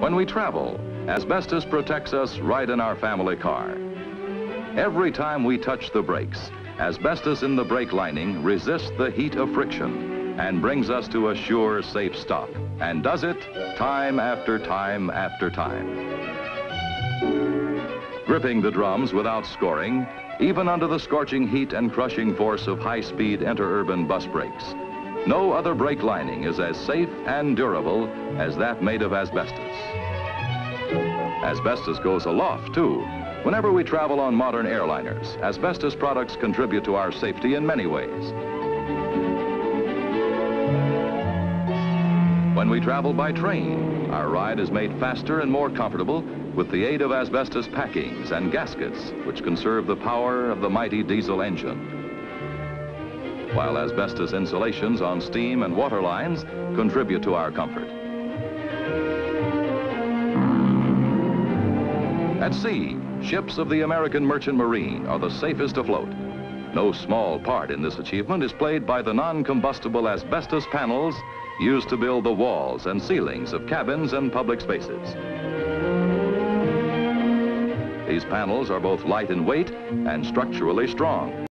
When we travel, asbestos protects us right in our family car. Every time we touch the brakes, asbestos in the brake lining resists the heat of friction and brings us to a sure, safe stop. And does it time after time after time. Gripping the drums without scoring, even under the scorching heat and crushing force of high-speed interurban bus brakes. No other brake lining is as safe and durable as that made of asbestos. Asbestos goes aloft, too. Whenever we travel on modern airliners, asbestos products contribute to our safety in many ways. When we travel by train, our ride is made faster and more comfortable with the aid of asbestos packings and gaskets, which conserve the power of the mighty diesel engine. While asbestos insulations on steam and water lines contribute to our comfort. At sea, ships of the American Merchant Marine are the safest afloat. No small part in this achievement is played by the non-combustible asbestos panels used to build the walls and ceilings of cabins and public spaces. These panels are both light in weight and structurally strong.